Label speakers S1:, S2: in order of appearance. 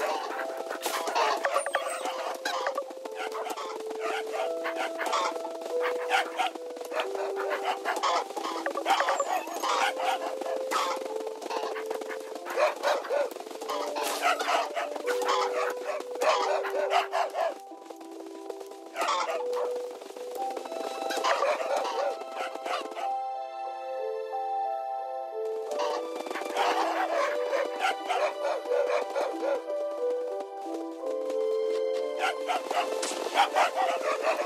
S1: Oh, Ha ha ha ha ha ha!